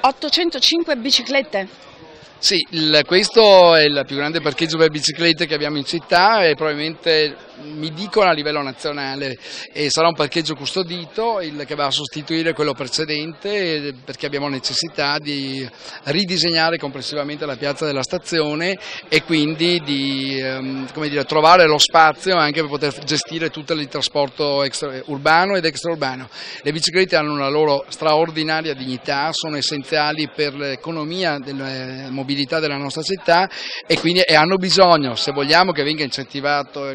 805 biciclette. Sì, il, questo è il più grande parcheggio per biciclette che abbiamo in città e probabilmente mi dicono a livello nazionale e sarà un parcheggio custodito il, che va a sostituire quello precedente perché abbiamo necessità di ridisegnare complessivamente la piazza della stazione e quindi di ehm, dire, trovare lo spazio anche per poter gestire tutto il trasporto extra, urbano ed extraurbano. Le biciclette hanno una loro straordinaria dignità, sono essenziali per l'economia della mobilità mobilità della nostra città e quindi e hanno bisogno, se vogliamo che venga incentivato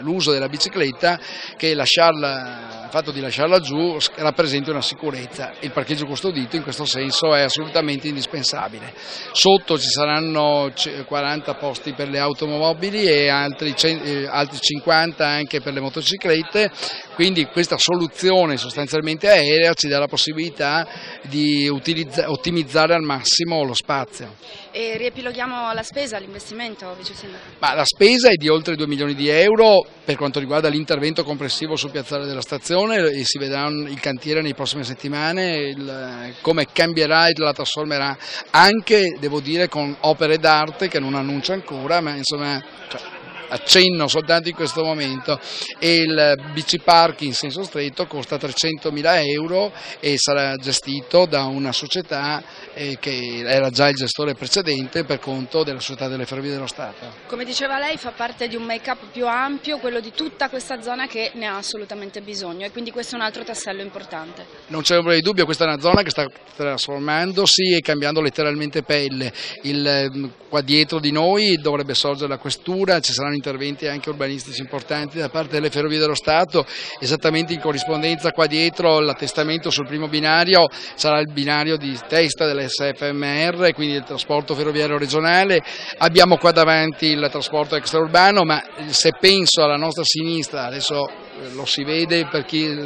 l'uso della bicicletta, che lasciarla fatto di lasciarla giù rappresenti una sicurezza. Il parcheggio custodito in questo senso è assolutamente indispensabile. Sotto ci saranno 40 posti per le automobili e altri, 50 eh, anche per le motociclette, quindi questa soluzione sostanzialmente aerea ci dà la possibilità di ottimizzare al massimo lo spazio. E riepiloghiamo la spesa, l'investimento, Vice Sindaco? Ma la spesa è di oltre 2 milioni di euro per quanto riguarda l'intervento complessivo sul piazzale della stazione e si vedrà il cantiere nelle prossime settimane, il, come cambierà e la trasformerà anche, devo dire, con opere d'arte che non annuncia ancora, ma insomma... Cioè, accenno soltanto in questo momento e il BC Park in senso stretto costa 300 mila euro e sarà gestito da una società eh, che era già il gestore precedente per conto della società delle ferrovie dello Stato. Come diceva lei fa parte di un make-up più ampio, quello di tutta questa zona che ne ha assolutamente bisogno e quindi questo è un altro tassello importante. Non c'è ombra di dubbio, questa è una zona che sta trasformandosi e cambiando letteralmente pelle. Il, ehm, qua dietro di noi dovrebbe sorgere la questura, ci saranno interventi anche urbanistici importanti da parte delle ferrovie dello Stato, esattamente in corrispondenza qua dietro l'attestamento sul primo binario sarà il binario di testa dell'SFMR, quindi il trasporto ferroviario regionale, abbiamo qua davanti il trasporto extraurbano, ma se penso alla nostra sinistra, adesso lo si vede per chi,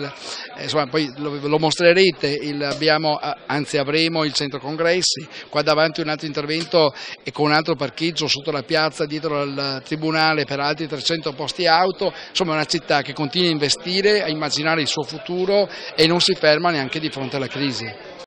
insomma, poi lo, lo mostrerete, il, abbiamo, anzi avremo il centro congressi, qua davanti un altro intervento e con un altro parcheggio sotto la piazza dietro al tribunale per altri 300 posti auto, insomma è una città che continua a investire, a immaginare il suo futuro e non si ferma neanche di fronte alla crisi.